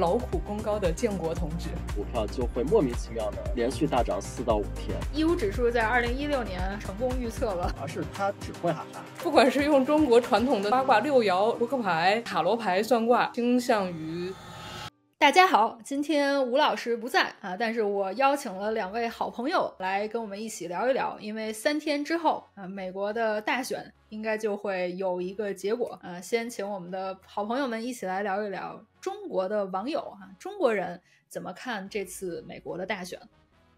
劳苦功高的建国同志，股票就会莫名其妙的连续大涨四到五天。义乌指数在二零一六年成功预测了，而是他只会哈哈。不管是用中国传统的八卦六爻、扑克牌、塔罗牌算卦，倾向于。大家好，今天吴老师不在啊，但是我邀请了两位好朋友来跟我们一起聊一聊，因为三天之后啊，美国的大选应该就会有一个结果啊。先请我们的好朋友们一起来聊一聊中国的网友哈，中国人怎么看这次美国的大选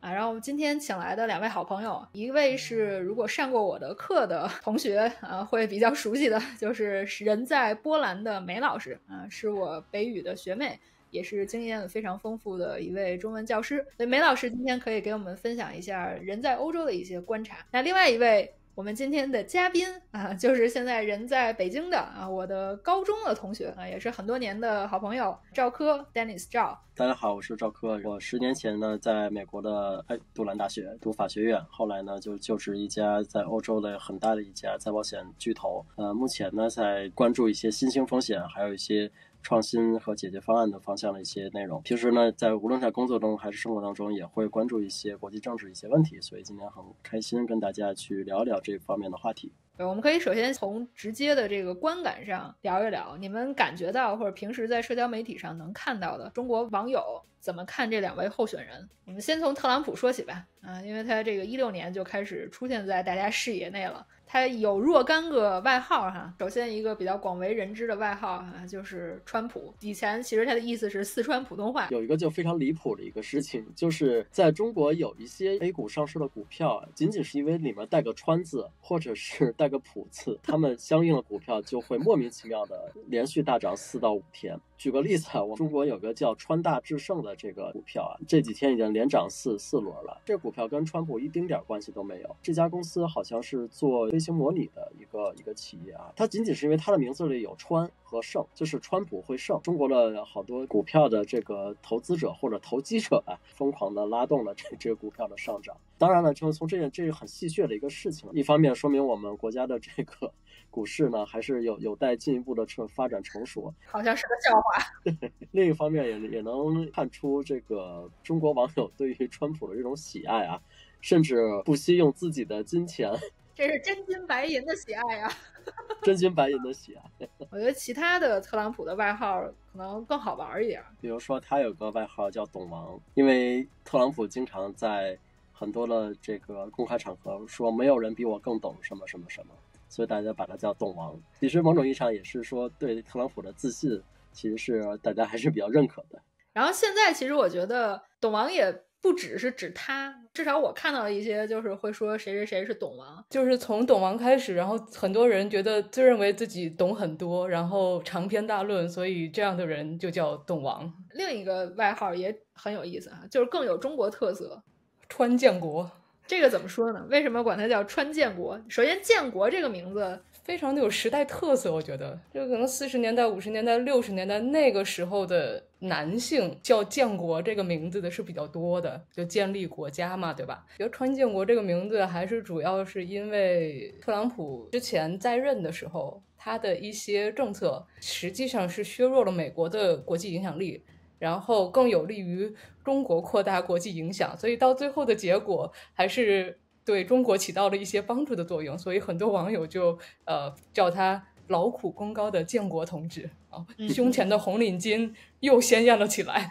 啊？然后今天请来的两位好朋友，一位是如果上过我的课的同学啊，会比较熟悉的，就是人在波兰的梅老师啊，是我北语的学妹。也是经验非常丰富的一位中文教师，所以梅老师今天可以给我们分享一下人在欧洲的一些观察。那另外一位，我们今天的嘉宾啊，就是现在人在北京的啊，我的高中的同学啊，也是很多年的好朋友赵科 Dennis 赵。大家好，我是赵科。我十年前呢，在美国的哎杜兰大学读法学院，后来呢就就职一家在欧洲的很大的一家再保险巨头。呃，目前呢在关注一些新兴风险，还有一些。创新和解决方案的方向的一些内容。平时呢，在无论在工作中还是生活当中，也会关注一些国际政治一些问题。所以今天很开心跟大家去聊一聊这方面的话题。对，我们可以首先从直接的这个观感上聊一聊，你们感觉到或者平时在社交媒体上能看到的中国网友怎么看这两位候选人。我们先从特朗普说起吧，啊，因为他这个一六年就开始出现在大家视野内了。他有若干个外号哈，首先一个比较广为人知的外号哈，就是川普。以前其实他的意思是四川普通话。有一个就非常离谱的一个事情，就是在中国有一些 A 股上市的股票，仅仅是因为里面带个川字或者是带个普字，他们相应的股票就会莫名其妙的连续大涨四到五天。举个例子啊，我中国有个叫川大智胜的这个股票啊，这几天已经连涨四四轮了。这股票跟川普一丁点关系都没有。这家公司好像是做飞行模拟的一个一个企业啊，它仅仅是因为它的名字里有川和胜，就是川普会胜。中国的好多股票的这个投资者或者投机者啊，疯狂的拉动了这这个股票的上涨。当然了，就是从这件这是很戏谑的一个事情。一方面说明我们国家的这个股市呢，还是有有待进一步的成发展成熟。好像是个笑话。另一方面也也能看出这个中国网友对于川普的这种喜爱啊，甚至不惜用自己的金钱。这是真金白银的喜爱啊！真金白银的喜爱。我觉得其他的特朗普的外号可能更好玩一点。比如说他有个外号叫“董王”，因为特朗普经常在。很多的这个公开场合说没有人比我更懂什么什么什么，所以大家把他叫“董王”。其实某种意义上也是说对特朗普的自信，其实是大家还是比较认可的。然后现在其实我觉得“董王”也不只是指他，至少我看到一些就是会说谁谁谁是“懂王”，就是从“懂王”开始，然后很多人觉得自认为自己懂很多，然后长篇大论，所以这样的人就叫“懂王”。另一个外号也很有意思啊，就是更有中国特色。川建国，这个怎么说呢？为什么管它叫川建国？首先，建国这个名字非常的有时代特色，我觉得，就可能四十年代、五十年代、六十年代那个时候的男性叫建国这个名字的是比较多的，就建立国家嘛，对吧？觉得川建国这个名字还是主要是因为特朗普之前在任的时候，他的一些政策实际上是削弱了美国的国际影响力。然后更有利于中国扩大国际影响，所以到最后的结果还是对中国起到了一些帮助的作用，所以很多网友就呃叫他劳苦功高的建国同志啊，胸前的红领巾。又鲜艳了起来，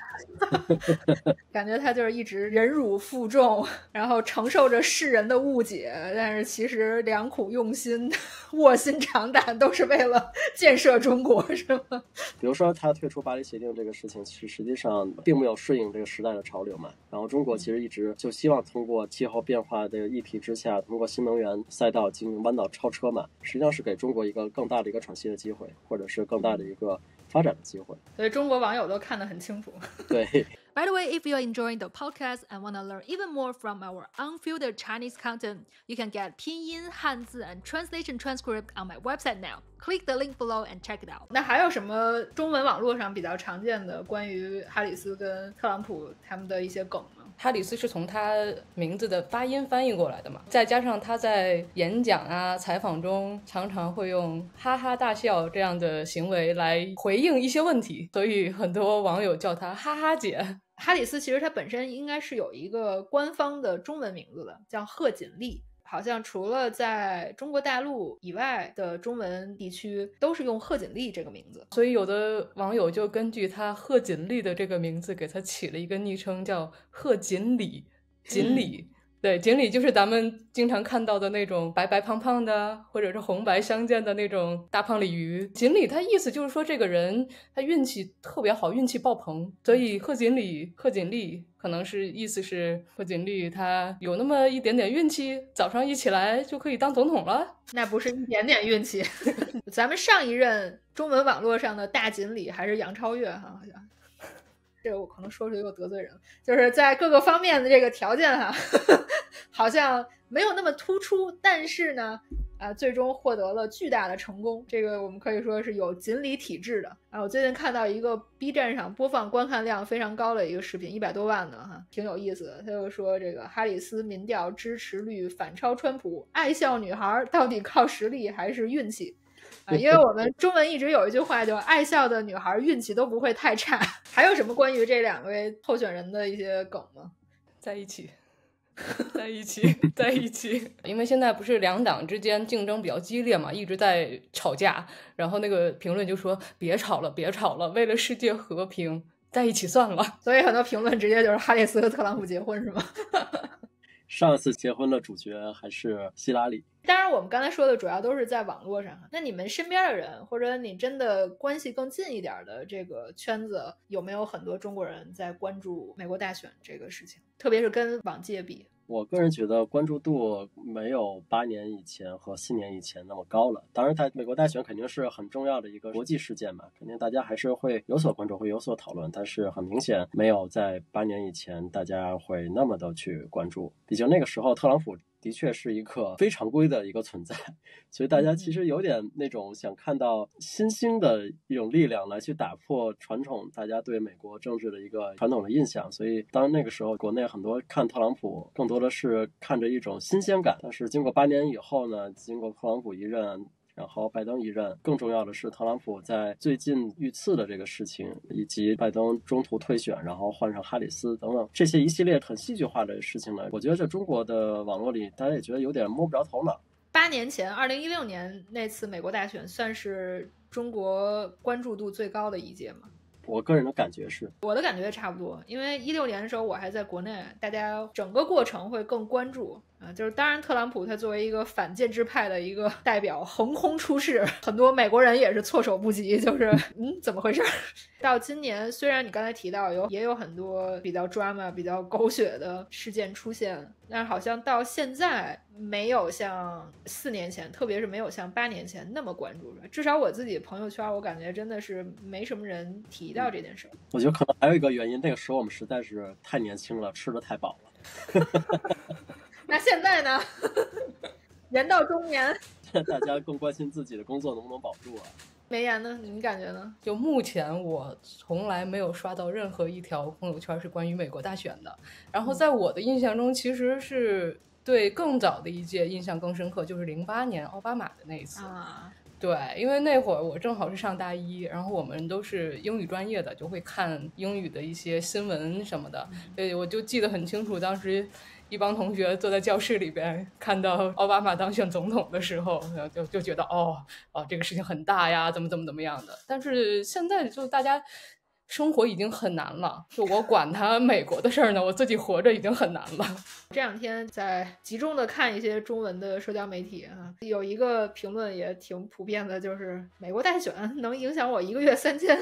感觉他就是一直忍辱负重，然后承受着世人的误解，但是其实良苦用心、卧薪尝胆，都是为了建设中国，是吗？比如说他退出巴黎协定这个事情，实实际上并没有顺应这个时代的潮流嘛。然后中国其实一直就希望通过气候变化的议题之下，通过新能源赛道进行弯道超车嘛，实际上是给中国一个更大的一个喘息的机会，或者是更大的一个。发展的机会，所以中国网友都看得很清楚。对， By the way, if you're enjoying the podcast and want to learn even more from our unfiltered Chinese content, you can get Pinyin, Hanzi, and translation transcript on my website now. Click the link below and check it out. 那还有什么中文网络上比较常见的关于哈里斯跟特朗普他们的一些梗吗？ 哈里斯是从他名字的发音翻译过来的嘛，再加上他在演讲啊、采访中常常会用哈哈大笑这样的行为来回应一些问题，所以很多网友叫他哈哈姐。哈里斯其实他本身应该是有一个官方的中文名字的，叫贺锦丽。好像除了在中国大陆以外的中文地区，都是用贺锦丽这个名字。所以有的网友就根据他贺锦丽的这个名字，给他起了一个昵称，叫贺锦鲤。锦鲤。对，锦鲤就是咱们经常看到的那种白白胖胖的，或者是红白相间的那种大胖鲤鱼。锦鲤，它意思就是说这个人他运气特别好，运气爆棚。所以贺锦鲤、贺锦丽可能是意思是贺锦丽他有那么一点点运气，早上一起来就可以当总统了。那不是一点点运气，咱们上一任中文网络上的大锦鲤还是杨超越哈，好像。这个我可能说出去又得罪人了，就是在各个方面的这个条件哈，好像没有那么突出，但是呢，啊，最终获得了巨大的成功。这个我们可以说是有锦鲤体质的啊。我最近看到一个 B 站上播放观看量非常高的一个视频，一百多万的哈，挺有意思的。他就说这个哈里斯民调支持率反超川普，爱笑女孩到底靠实力还是运气？啊，因为我们中文一直有一句话，就爱笑的女孩运气都不会太差。还有什么关于这两位候选人的一些梗吗？在一起，在一起，在一起。因为现在不是两党之间竞争比较激烈嘛，一直在吵架。然后那个评论就说：“别吵了，别吵了，为了世界和平，在一起算了。”所以很多评论直接就是哈里斯和特朗普结婚是吗？上次结婚的主角还是希拉里。当然，我们刚才说的主要都是在网络上。那你们身边的人，或者你真的关系更近一点的这个圈子，有没有很多中国人在关注美国大选这个事情？特别是跟往届比。我个人觉得关注度没有八年以前和四年以前那么高了。当然，它美国大选肯定是很重要的一个国际事件嘛，肯定大家还是会有所关注，会有所讨论。但是很明显，没有在八年以前大家会那么的去关注。毕竟那个时候，特朗普。的确是一个非常规的一个存在，所以大家其实有点那种想看到新兴的一种力量来去打破传统，大家对美国政治的一个传统的印象。所以当那个时候，国内很多看特朗普更多的是看着一种新鲜感。但是经过八年以后呢，经过特朗普一任。然后拜登一任，更重要的是特朗普在最近遇刺的这个事情，以及拜登中途退选，然后换上哈里斯等等这些一系列很戏剧化的事情呢，我觉得在中国的网络里，大家也觉得有点摸不着头脑。八年前，二零一六年那次美国大选，算是中国关注度最高的一届吗？我个人的感觉是，我的感觉也差不多，因为一六年的时候我还在国内，大家整个过程会更关注。啊，就是当然，特朗普他作为一个反建制派的一个代表横空出世，很多美国人也是措手不及，就是嗯，怎么回事？到今年，虽然你刚才提到有也有很多比较 drama、比较狗血的事件出现，但是好像到现在没有像四年前，特别是没有像八年前那么关注了。至少我自己朋友圈，我感觉真的是没什么人提到这件事。我觉得可能还有一个原因，那个时候我们实在是太年轻了，吃的太饱了。那现在呢？人到中年，大家更关心自己的工作能不能保住啊？梅岩呢？你感觉呢？就目前，我从来没有刷到任何一条朋友圈是关于美国大选的。然后，在我的印象中，其实是对更早的一届印象更深刻，就是零八年奥巴马的那一次。啊，对，因为那会儿我正好是上大一，然后我们都是英语专业的，就会看英语的一些新闻什么的。对，我就记得很清楚，当时。一帮同学坐在教室里边，看到奥巴马当选总统的时候，就就觉得哦哦，这个事情很大呀，怎么怎么怎么样的。但是现在就大家生活已经很难了，就我管他美国的事儿呢，我自己活着已经很难了。这两天在集中的看一些中文的社交媒体啊，有一个评论也挺普遍的，就是美国大选能影响我一个月三千，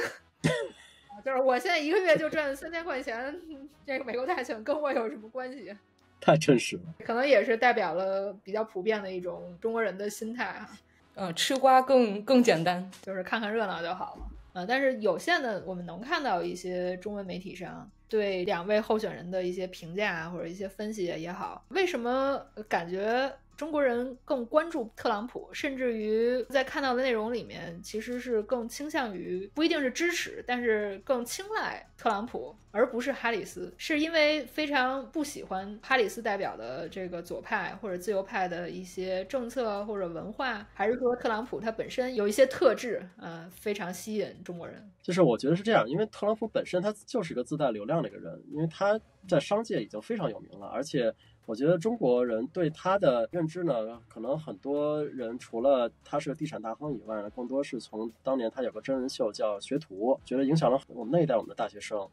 就是我现在一个月就赚三千块钱，这个美国大选跟我有什么关系？太真实了，可能也是代表了比较普遍的一种中国人的心态啊。嗯，吃瓜更更简单，就是看看热闹就好了。呃，但是有限的，我们能看到一些中文媒体上对两位候选人的一些评价或者一些分析也好，为什么感觉？中国人更关注特朗普，甚至于在看到的内容里面，其实是更倾向于不一定是支持，但是更青睐特朗普，而不是哈里斯，是因为非常不喜欢哈里斯代表的这个左派或者自由派的一些政策或者文化，还是说特朗普他本身有一些特质，呃，非常吸引中国人？就是我觉得是这样，因为特朗普本身他就是一个自带流量的一个人，因为他在商界已经非常有名了，而且。我觉得中国人对他的认知呢，可能很多人除了他是个地产大亨以外呢，更多是从当年他有个真人秀叫《学徒》，觉得影响了我们那一代我们的大学生，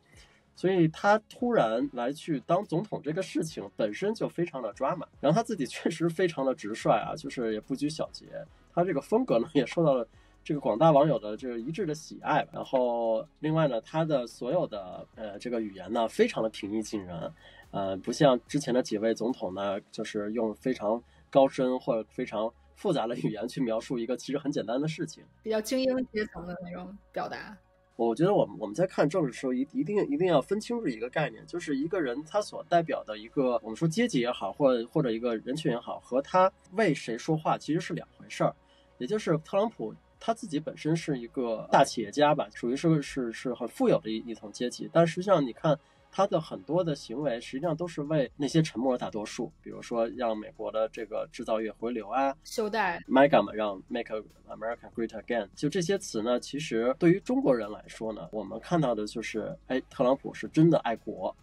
所以他突然来去当总统这个事情本身就非常的抓马，然后他自己确实非常的直率啊，就是也不拘小节，他这个风格呢也受到了这个广大网友的这个一致的喜爱，然后另外呢，他的所有的呃这个语言呢非常的平易近人。呃，不像之前的几位总统呢，就是用非常高深或者非常复杂的语言去描述一个其实很简单的事情，比较精英阶层的那种表达。我觉得我们我们在看政治的时候，一一定一定要分清楚一个概念，就是一个人他所代表的一个我们说阶级也好，或或者一个人群也好，和他为谁说话其实是两回事儿。也就是特朗普他自己本身是一个大企业家吧，属于是是是很富有的一一层阶级，但实际上你看。他的很多的行为实际上都是为那些沉默的大多数，比如说让美国的这个制造业回流啊，袖带，MAGA 嘛，让 Make America Great Again，就这些词呢，其实对于中国人来说呢，我们看到的就是，哎，特朗普是真的爱国，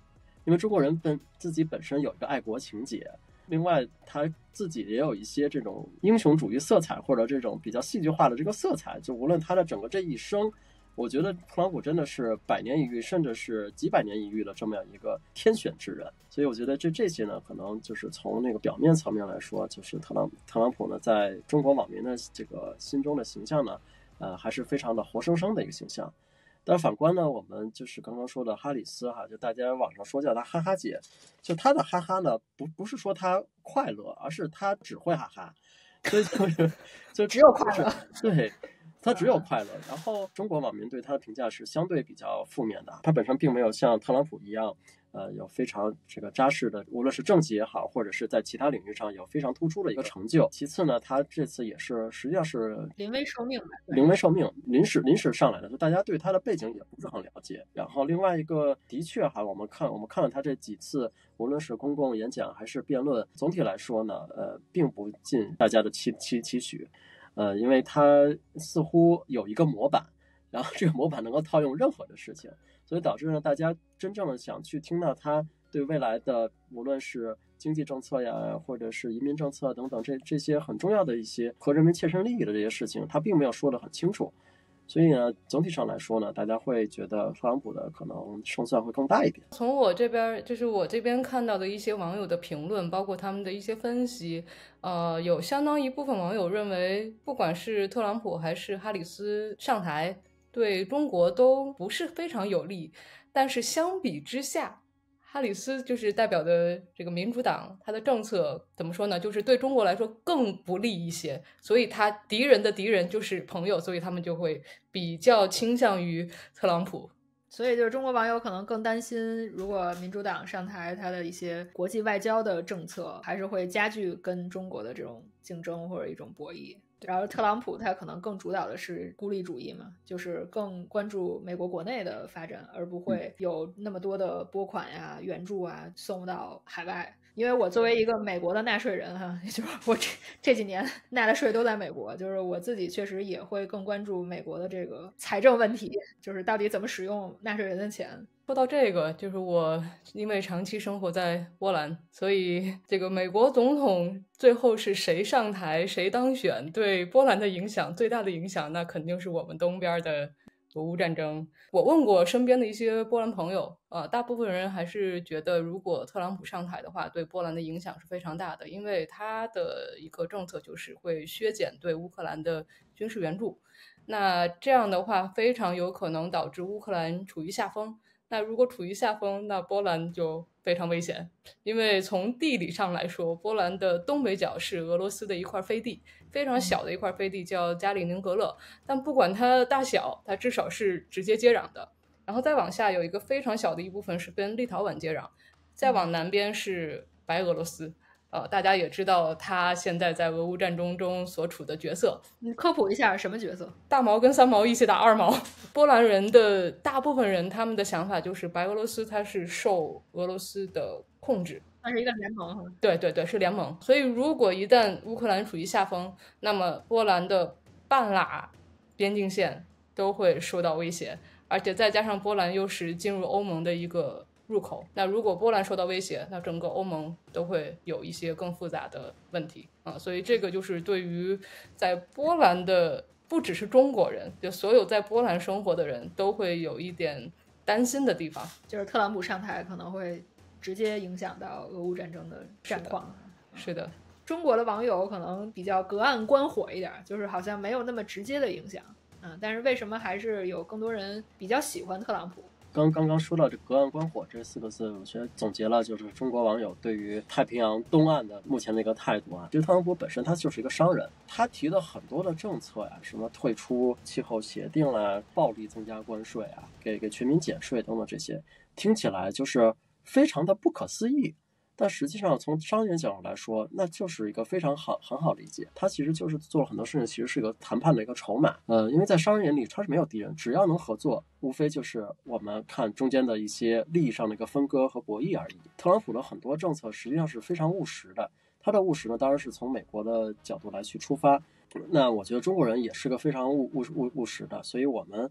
因为中国人本自己本身有一个爱国情节，另外他自己也有一些这种英雄主义色彩或者这种比较戏剧化的这个色彩，就无论他的整个这一生。我觉得特朗普真的是百年一遇，甚至是几百年一遇的这么样一个天选之人，所以我觉得这这些呢，可能就是从那个表面层面来说，就是特朗特朗普呢，在中国网民的这个心中的形象呢，呃，还是非常的活生生的一个形象。但反观呢，我们就是刚刚说的哈里斯哈，就大家网上说叫他哈哈姐，就他的哈哈呢，不不是说他快乐，而是他只会哈哈，所以就是就只有快乐，对。他只有快乐，然后中国网民对他的评价是相对比较负面的。他本身并没有像特朗普一样，呃，有非常这个扎实的，无论是政绩也好，或者是在其他领域上有非常突出的一个成就。其次呢，他这次也是实际上是临危受命的，临危受命，临时临时上来的，就大家对他的背景也不是很了解。然后另外一个，的确哈，我们看我们看了他这几次，无论是公共演讲还是辩论，总体来说呢，呃，并不尽大家的期期期许。呃，因为它似乎有一个模板，然后这个模板能够套用任何的事情，所以导致呢，大家真正的想去听到他对未来的，无论是经济政策呀，或者是移民政策等等，这这些很重要的一些和人民切身利益的这些事情，他并没有说得很清楚。所以呢，总体上来说呢，大家会觉得特朗普的可能胜算会更大一点。从我这边，就是我这边看到的一些网友的评论，包括他们的一些分析，呃，有相当一部分网友认为，不管是特朗普还是哈里斯上台，对中国都不是非常有利。但是相比之下，哈里斯就是代表的这个民主党，他的政策怎么说呢？就是对中国来说更不利一些，所以他敌人的敌人就是朋友，所以他们就会比较倾向于特朗普。所以就是中国网友可能更担心，如果民主党上台，他的一些国际外交的政策还是会加剧跟中国的这种竞争或者一种博弈。然后特朗普他可能更主导的是孤立主义嘛，就是更关注美国国内的发展，而不会有那么多的拨款呀、援助啊送到海外。因为我作为一个美国的纳税人哈，就是我这这几年纳的税都在美国，就是我自己确实也会更关注美国的这个财政问题，就是到底怎么使用纳税人的钱。说到这个，就是我因为长期生活在波兰，所以这个美国总统最后是谁上台、谁当选，对波兰的影响最大的影响，那肯定是我们东边的俄乌战争。我问过身边的一些波兰朋友，呃，大部分人还是觉得，如果特朗普上台的话，对波兰的影响是非常大的，因为他的一个政策就是会削减对乌克兰的军事援助，那这样的话，非常有可能导致乌克兰处于下风。那如果处于下风，那波兰就非常危险，因为从地理上来说，波兰的东北角是俄罗斯的一块飞地，非常小的一块飞地叫加里宁格勒。但不管它大小，它至少是直接接壤的。然后再往下有一个非常小的一部分是跟立陶宛接壤，再往南边是白俄罗斯。呃，大家也知道他现在在俄乌战争中所处的角色。你科普一下什么角色？大毛跟三毛一起打二毛。波兰人的大部分人他们的想法就是白俄罗斯它是受俄罗斯的控制，它是一个联盟。对对对，是联盟。所以如果一旦乌克兰处于下风，那么波兰的半拉边境线都会受到威胁，而且再加上波兰又是进入欧盟的一个。入口。那如果波兰受到威胁，那整个欧盟都会有一些更复杂的问题啊。所以这个就是对于在波兰的不只是中国人，就所有在波兰生活的人都会有一点担心的地方，就是特朗普上台可能会直接影响到俄乌战争的战况。是的，中国的网友可能比较隔岸观火一点，就是好像没有那么直接的影响。嗯，但是为什么还是有更多人比较喜欢特朗普？刚刚刚说到这“隔岸观火”这四个字，我觉得总结了就是中国网友对于太平洋东岸的目前的一个态度啊。其实特朗普本身他就是一个商人，他提的很多的政策呀，什么退出气候协定啦、暴力增加关税啊、给给全民减税等等这些，听起来就是非常的不可思议。但实际上，从商业角度来说，那就是一个非常好、很好理解。他其实就是做了很多事情，其实是一个谈判的一个筹码。呃，因为在商人眼里，他是没有敌人，只要能合作，无非就是我们看中间的一些利益上的一个分割和博弈而已。特朗普的很多政策实际上是非常务实的，他的务实呢，当然是从美国的角度来去出发。那我觉得中国人也是个非常务务务务实的，所以我们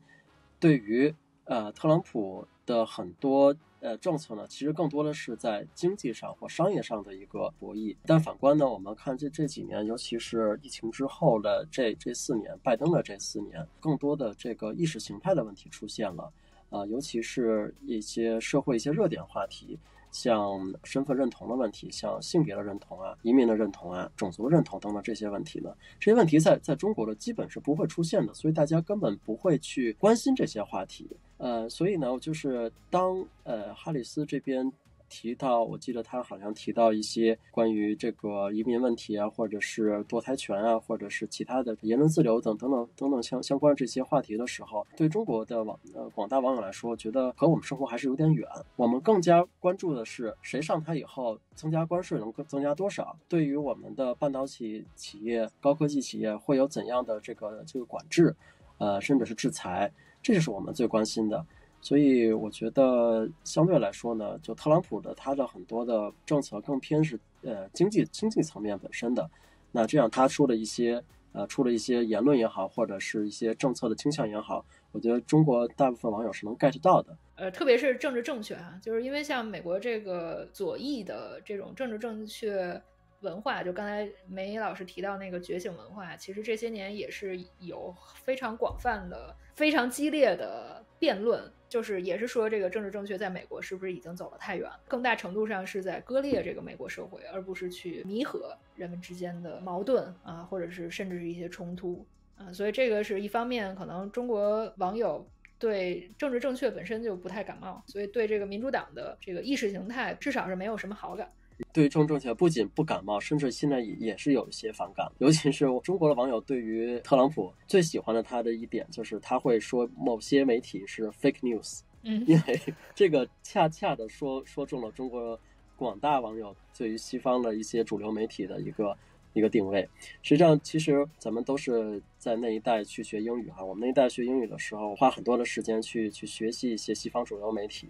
对于呃特朗普的很多。呃，政策呢，其实更多的是在经济上或商业上的一个博弈。但反观呢，我们看这这几年，尤其是疫情之后的这这四年，拜登的这四年，更多的这个意识形态的问题出现了。啊，尤其是一些社会一些热点话题。像身份认同的问题，像性别的认同啊、移民的认同啊、种族认同等等这些问题呢，这些问题在在中国的基本是不会出现的，所以大家根本不会去关心这些话题。呃，所以呢，就是当呃哈里斯这边。提到，我记得他好像提到一些关于这个移民问题啊，或者是堕胎权啊，或者是其他的言论自由等等等等等相相关这些话题的时候，对中国的网呃广大网友来说，觉得和我们生活还是有点远。我们更加关注的是谁上台以后增加关税能增加多少，对于我们的半导体企业、高科技企业会有怎样的这个这个管制，呃，甚至是制裁，这就是我们最关心的。所以我觉得相对来说呢，就特朗普的他的很多的政策更偏是呃经济经济层面本身的，那这样他说的一些呃出了一些言论也好，或者是一些政策的倾向也好，我觉得中国大部分网友是能 get 到的。呃，特别是政治正确啊，就是因为像美国这个左翼的这种政治正确。文化就刚才梅老师提到那个觉醒文化，其实这些年也是有非常广泛的、非常激烈的辩论，就是也是说这个政治正确在美国是不是已经走了太远，更大程度上是在割裂这个美国社会，而不是去弥合人们之间的矛盾啊，或者是甚至是一些冲突啊，所以这个是一方面，可能中国网友对政治正确本身就不太感冒，所以对这个民主党的这个意识形态至少是没有什么好感。对政治正确不仅不感冒，甚至现在也也是有一些反感。尤其是中国的网友对于特朗普最喜欢的他的一点，就是他会说某些媒体是 fake news。嗯，因为这个恰恰的说说中了中国广大网友对于西方的一些主流媒体的一个一个定位。实际上，其实咱们都是在那一代去学英语哈。我们那一代学英语的时候，花很多的时间去去学习一些西方主流媒体。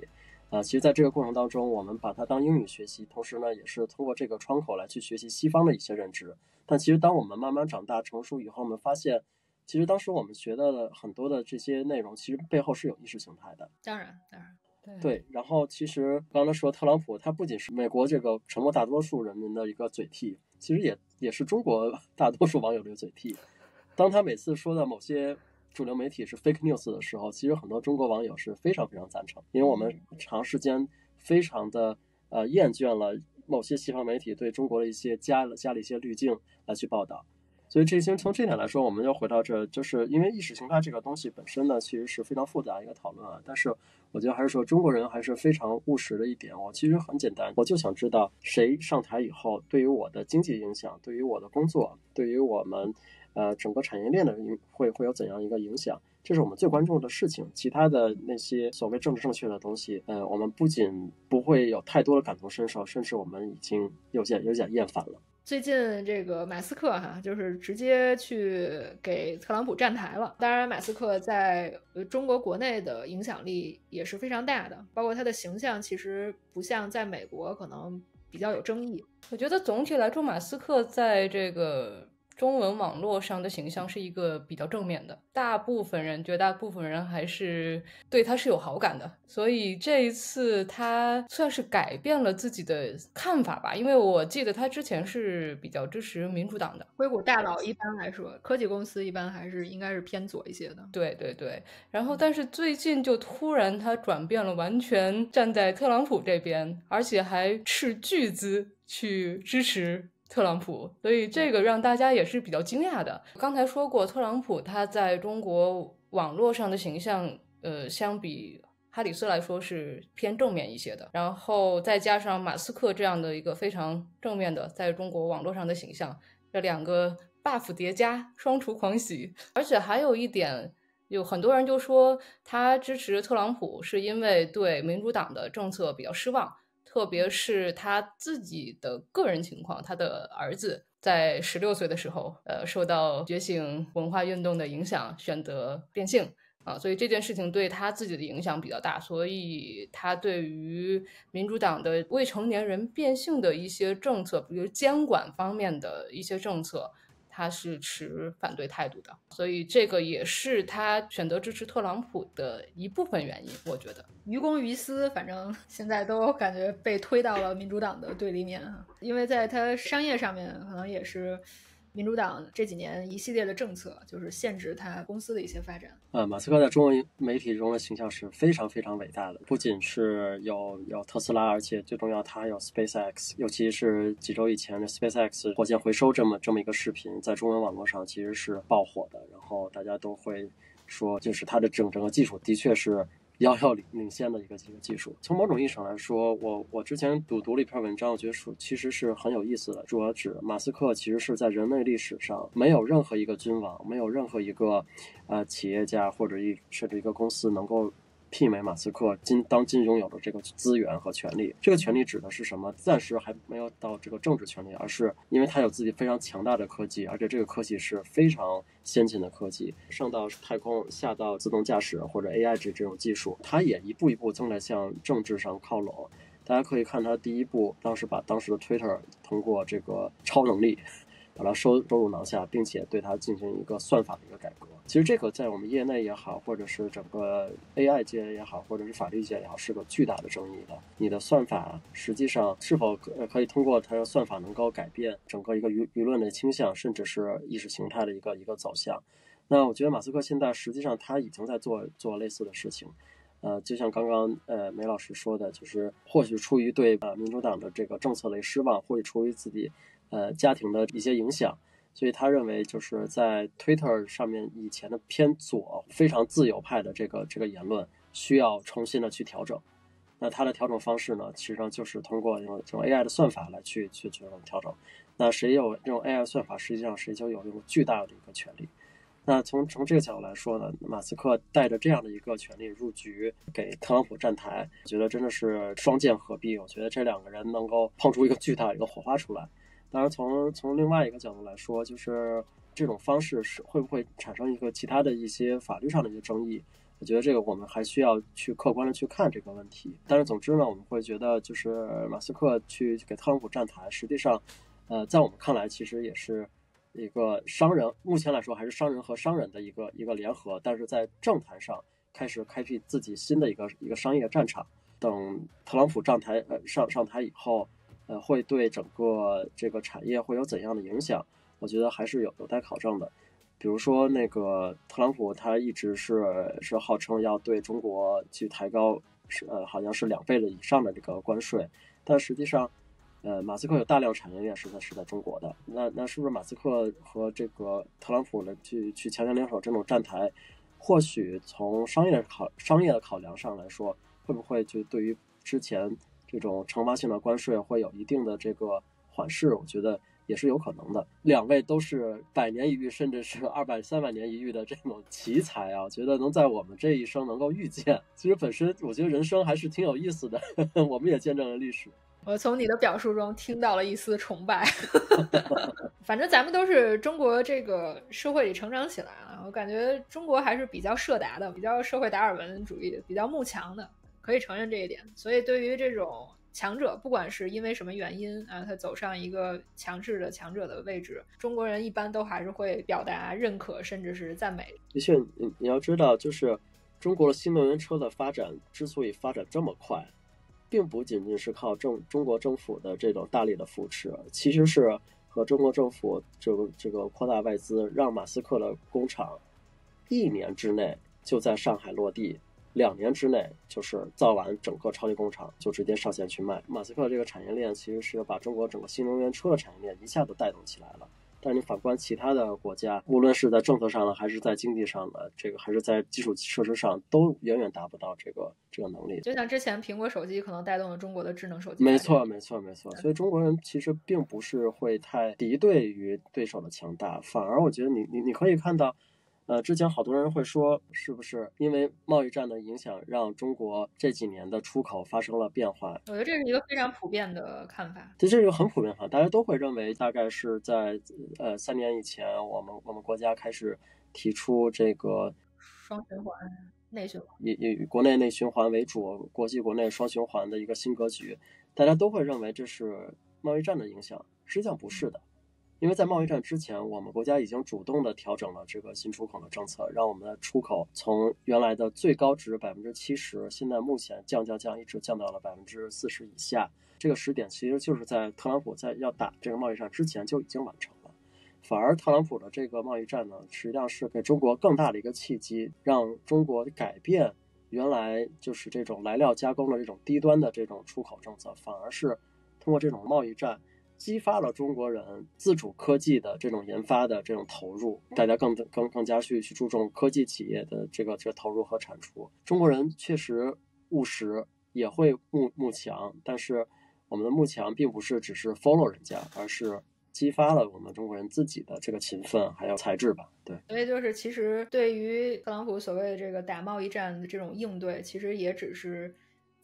啊，其实，在这个过程当中，我们把它当英语学习，同时呢，也是通过这个窗口来去学习西方的一些认知。但其实，当我们慢慢长大成熟以后，我们发现，其实当时我们学到的很多的这些内容，其实背后是有意识形态的。当然，当然，对。然后，其实刚才说特朗普，他不仅是美国这个沉默大多数人民的一个嘴替，其实也也是中国 大多数网友的嘴替。当他每次说的某些。主流媒体是 fake news 的时候，其实很多中国网友是非常非常赞成，因为我们长时间非常的呃厌倦了某些西方媒体对中国的一些加了加了一些滤镜来去报道，所以这些从这点来说，我们要回到这，就是因为意识形态这个东西本身呢，其实是非常复杂一个讨论啊。但是我觉得还是说中国人还是非常务实的一点，我其实很简单，我就想知道谁上台以后对于我的经济影响，对于我的工作，对于我们。呃，整个产业链的影会会有怎样一个影响？这是我们最关注的事情。其他的那些所谓政治正确的东西，呃，我们不仅不会有太多的感同身受，甚至我们已经有点有点厌烦了。最近这个马斯克哈，就是直接去给特朗普站台了。当然，马斯克在中国国内的影响力也是非常大的，包括他的形象，其实不像在美国可能比较有争议。我觉得总体来说，马斯克在这个。中文网络上的形象是一个比较正面的，大部分人，绝大部分人还是对他是有好感的。所以这一次他算是改变了自己的看法吧，因为我记得他之前是比较支持民主党的。硅谷大佬一般来说，科技公司一般还是应该是偏左一些的。对对对。然后，但是最近就突然他转变了，完全站在特朗普这边，而且还斥巨资去支持。特朗普，所以这个让大家也是比较惊讶的。刚才说过，特朗普他在中国网络上的形象，呃，相比哈里斯来说是偏正面一些的。然后再加上马斯克这样的一个非常正面的在中国网络上的形象，这两个 buff 叠加，双厨狂喜。而且还有一点，有很多人就说他支持特朗普是因为对民主党的政策比较失望。特别是他自己的个人情况，他的儿子在十六岁的时候，呃，受到觉醒文化运动的影响，选择变性啊，所以这件事情对他自己的影响比较大，所以他对于民主党的未成年人变性的一些政策，比如监管方面的一些政策。他是持反对态度的，所以这个也是他选择支持特朗普的一部分原因。我觉得于公于私，反正 现在都感觉被推到了民主党的对立面，因为在他商业上面可能也是。民主党这几年一系列的政策，就是限制他公司的一些发展。呃，马斯克在中文媒体中的形象是非常非常伟大的，不仅是有有特斯拉，而且最重要，他有 SpaceX。尤其是几周以前的 SpaceX 火箭回收这么这么一个视频，在中文网络上其实是爆火的。然后大家都会说，就是他的整整个技术的确是。遥遥领领先的一个这个技术，从某种意义上来说，我我之前读读了一篇文章，我觉得说其实是很有意思的。主要指马斯克其实是在人类历史上没有任何一个君王，没有任何一个呃企业家或者一甚至一个公司能够。媲美马斯克今当今拥有的这个资源和权利，这个权利指的是什么？暂时还没有到这个政治权利，而是因为他有自己非常强大的科技，而且这个科技是非常先进的科技，上到太空，下到自动驾驶或者 AI 这这种技术，他也一步一步正在向政治上靠拢。大家可以看他第一步，当时把当时的 Twitter 通过这个超能力。把它收收入囊下，并且对它进行一个算法的一个改革。其实这个在我们业内也好，或者是整个 AI 界也好，或者是法律界也好，是个巨大的争议的。你的算法实际上是否可可以通过它的算法能够改变整个一个舆舆论的倾向，甚至是意识形态的一个一个走向？那我觉得马斯克现在实际上他已经在做做类似的事情。呃，就像刚刚呃梅老师说的，就是或许出于对呃民主党的这个政策的失望，或者出于自己。呃，家庭的一些影响，所以他认为就是在 Twitter 上面以前的偏左、非常自由派的这个这个言论需要重新的去调整。那他的调整方式呢，实际上就是通过用这种 AI 的算法来去去去调整。那谁有这种 AI 算法，实际上谁就有这种巨大的一个权利。那从从这个角度来说呢，马斯克带着这样的一个权利入局，给特朗普站台，我觉得真的是双剑合璧。我觉得这两个人能够碰出一个巨大的一个火花出来。当然，从从另外一个角度来说，就是这种方式是会不会产生一个其他的一些法律上的一些争议？我觉得这个我们还需要去客观的去看这个问题。但是总之呢，我们会觉得就是马斯克去给特朗普站台，实际上，呃，在我们看来，其实也是一个商人，目前来说还是商人和商人的一个一个联合，但是在政坛上开始开辟自己新的一个一个商业战场。等特朗普上台呃上上台以后。呃，会对整个这个产业会有怎样的影响？我觉得还是有有待考证的。比如说，那个特朗普他一直是是号称要对中国去抬高，是呃好像是两倍的以上的这个关税，但实际上，呃，马斯克有大量产业链是在是在中国的。那那是不是马斯克和这个特朗普呢去去强强联手这种站台，或许从商业考商业的考量上来说，会不会就对于之前？这种惩罚性的关税会有一定的这个缓释，我觉得也是有可能的。两位都是百年一遇，甚至是二百、三百年一遇的这种奇才啊，我觉得能在我们这一生能够遇见，其实本身我觉得人生还是挺有意思的。我们也见证了历史。我从你的表述中听到了一丝崇拜。反正咱们都是中国这个社会里成长起来了，我感觉中国还是比较社达的，比较社会达尔文主义，比较慕强的，可以承认这一点。所以对于这种强者，不管是因为什么原因啊，他走上一个强势的强者的位置，中国人一般都还是会表达认可，甚至是赞美。的确，你你要知道，就是中国的新能源车的发展之所以发展这么快。并不仅仅是靠政中国政府的这种大力的扶持，其实是和中国政府这个这个扩大外资，让马斯克的工厂一年之内就在上海落地，两年之内就是造完整个超级工厂，就直接上线去卖。马斯克这个产业链其实是把中国整个新能源车的产业链一下子带动起来了。但是你反观其他的国家，无论是在政策上的，还是在经济上的，这个还是在基础设施上，都远远达不到这个这个能力。就像之前苹果手机可能带动了中国的智能手机。没错，没错，没错。所以中国人其实并不是会太敌对于对手的强大，反而我觉得你你你可以看到。呃，之前好多人会说，是不是因为贸易战的影响，让中国这几年的出口发生了变化？我觉得这是一个非常普遍的看法。这是一个很普遍哈，大家都会认为，大概是在呃三年以前，我们我们国家开始提出这个双循环、内循环，以以国内内循环为主，国际国内双循环的一个新格局，大家都会认为这是贸易战的影响，实际上不是的。因为在贸易战之前，我们国家已经主动的调整了这个新出口的政策，让我们的出口从原来的最高值百分之七十，现在目前降降降，一直降到了百分之四十以下。这个时点其实就是在特朗普在要打这个贸易战之前就已经完成了。反而特朗普的这个贸易战呢，实际上是给中国更大的一个契机，让中国改变原来就是这种来料加工的这种低端的这种出口政策，反而是通过这种贸易战。激发了中国人自主科技的这种研发的这种投入，大家更更更加去去注重科技企业的这个这个投入和产出。中国人确实务实，也会慕慕强，但是我们的慕强并不是只是 follow 人家，而是激发了我们中国人自己的这个勤奋还有才智吧。对，所以就是其实对于特朗普所谓的这个打贸易战的这种应对，其实也只是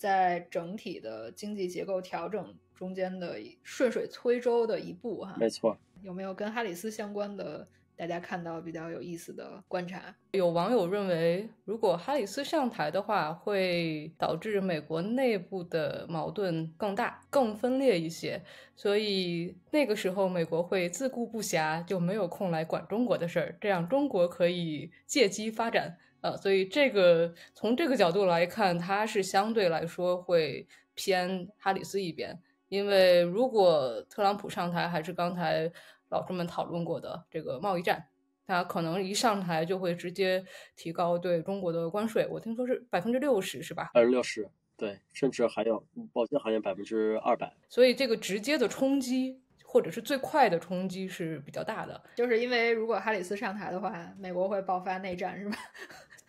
在整体的经济结构调整。中间的顺水推舟的一步，哈，没错。有没有跟哈里斯相关的？大家看到比较有意思的观察？有网友认为，如果哈里斯上台的话，会导致美国内部的矛盾更大、更分裂一些，所以那个时候美国会自顾不暇，就没有空来管中国的事儿，这样中国可以借机发展。呃，所以这个从这个角度来看，它是相对来说会偏哈里斯一边。因为如果特朗普上台，还是刚才老师们讨论过的这个贸易战，他可能一上台就会直接提高对中国的关税。我听说是百分之六十，是吧？百分之六十，对，甚至还有保健行业百分之二百。所以这个直接的冲击，或者是最快的冲击是比较大的。就是因为如果哈里斯上台的话，美国会爆发内战，是吧？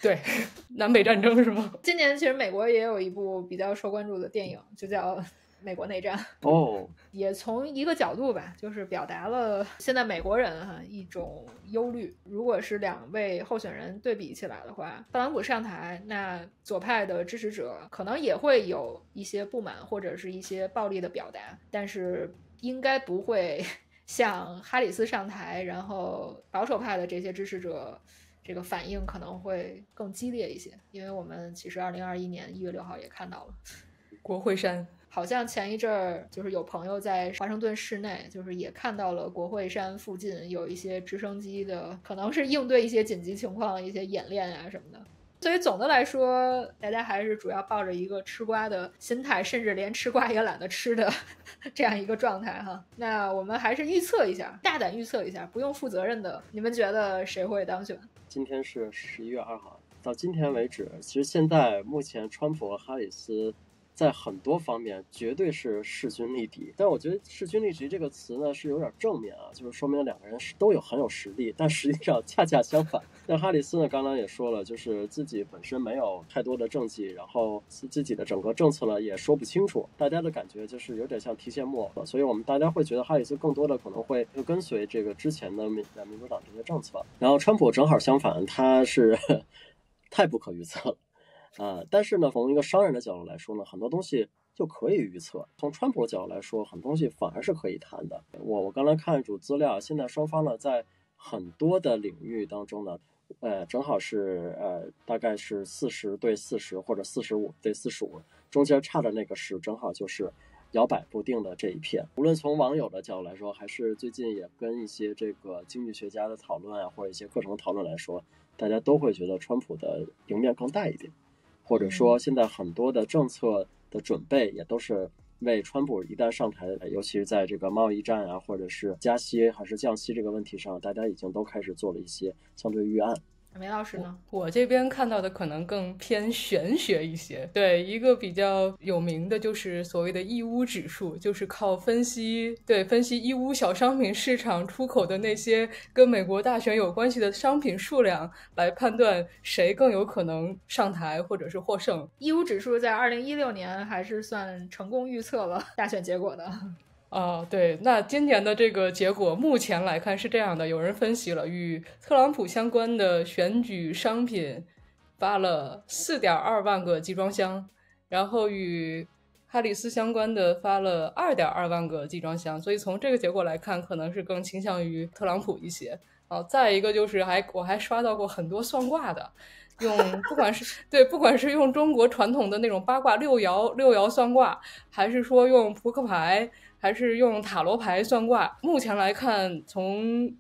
对，南北战争是吗？今年其实美国也有一部比较受关注的电影，就叫。美国内战哦，也从一个角度吧，就是表达了现在美国人哈一种忧虑。如果是两位候选人对比起来的话，特朗普上台，那左派的支持者可能也会有一些不满或者是一些暴力的表达，但是应该不会 像哈里斯上台，然后保守派的这些支持者这个反应可能会更激烈一些。因为我们其实二零二一年一月六号也看到了国会山。好像前一阵儿就是有朋友在华盛顿市内，就是也看到了国会山附近有一些直升机的，可能是应对一些紧急情况一些演练啊什么的。所以总的来说，大家还是主要抱着一个吃瓜的心态，甚至连吃瓜也懒得吃的这样一个状态哈。那我们还是预测一下，大胆预测一下，不用负责任的，你们觉得谁会当选？今天是十一月二号，到今天为止，其实现在目前川普和哈里斯。在很多方面绝对是势均力敌。但我觉得“势均力敌”这个词呢是有点正面啊，就是说明两个人是都有很有实力，但实际上恰恰相反。那哈里斯呢，刚刚也说了，就是自己本身没有太多的政绩，然后自己的整个政策呢也说不清楚，大家的感觉就是有点像提线木偶，所以我们大家会觉得哈里斯更多的可能会就跟随这个之前的民民主党这些政策。然后川普正好相反，他是 太不可预测了。啊，但是呢，从一个商人的角度来说呢，很多东西就可以预测。从川普的角度来说，很多东西反而是可以谈的。我我刚才看一组资料，现在双方呢在很多的领域当中呢，呃，正好是呃，大概是四十对四十或者四十五对四十五，中间差的那个十正好就是摇摆不定的这一片。无论从网友的角度来说，还是最近也跟一些这个经济学家的讨论啊，或者一些课程讨论来说，大家都会觉得川普的赢面更大一点。或者说，现在很多的政策的准备也都是为川普一旦上台，尤其是在这个贸易战啊，或者是加息还是降息这个问题上，大家已经都开始做了一些相对预案。梅老师呢？我这边看到的可能更偏玄学一些。对，一个比较有名的就是所谓的义乌指数，就是靠分析对分析义乌小商品市场出口的那些跟美国大选有关系的商品数量来判断谁更有可能上台或者是获胜。义乌指数在二零一六年还是算成功预测了大选结果的。啊，对，那今年的这个结果目前来看是这样的：有人分析了，与特朗普相关的选举商品发了四点二万个集装箱，然后与哈里斯相关的发了二点二万个集装箱。所以从这个结果来看，可能是更倾向于特朗普一些。啊，再一个就是还我还刷到过很多算卦的，用不管是对，不管是用中国传统的那种八卦六爻六爻算卦，还是说用扑克牌。还是用塔罗牌算卦。目前来看，从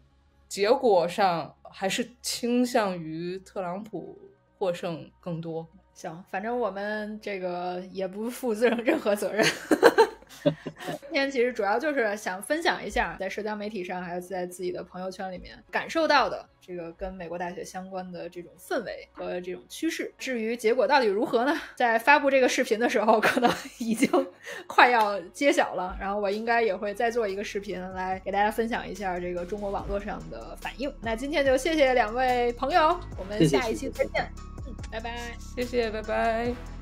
结果上还是倾向于特朗普获胜更多。行，反正我们这个也不负责任任何责任。今天其实主要就是想分享一下，在社交媒体上，还有在自己的朋友圈里面感受到的这个跟美国大学相关的这种氛围和这种趋势。至于结果到底如何呢？在发布这个视频的时候，可能 已经快要揭晓了。然后我应该也会再做一个视频来给大家分享一下这个中国网络上的反应。那今天就谢谢两位朋友，我们下一期再见。嗯，拜拜，谢谢，拜拜。